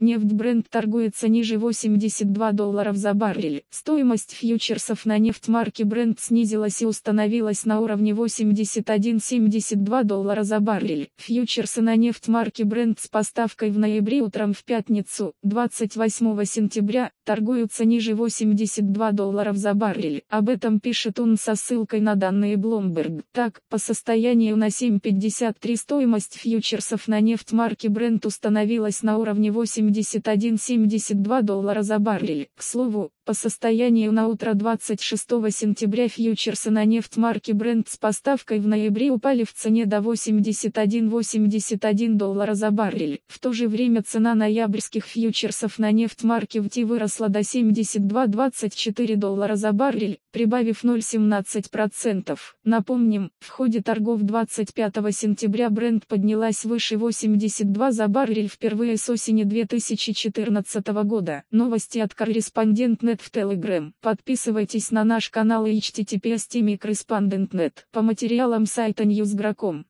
Нефть бренд торгуется ниже 82 долларов за баррель. Стоимость фьючерсов на нефть марки бренд снизилась и установилась на уровне 81,72 доллара за баррель. Фьючерсы на нефть марки бренд с поставкой в ноябре утром в пятницу, 28 сентября, торгуются ниже 82 долларов за баррель. Об этом пишет он со ссылкой на данные Bloomberg. Так, по состоянию на 7.53 стоимость фьючерсов на нефть марки бренд установилась на уровне 8 71,72 доллара за баррель. К слову, по состоянию на утро 26 сентября фьючерсы на нефть марки Brent с поставкой в ноябре упали в цене до 81,81 доллара за баррель. В то же время цена ноябрьских фьючерсов на нефть марки ВТ выросла до 72,24 доллара за баррель, прибавив 0,17%. Напомним, в ходе торгов 25 сентября Brent поднялась выше 82 за баррель впервые с осени 2014 года. Новости от в Telegram. Подписывайтесь на наш канал https По материалам сайта Newsgro.com.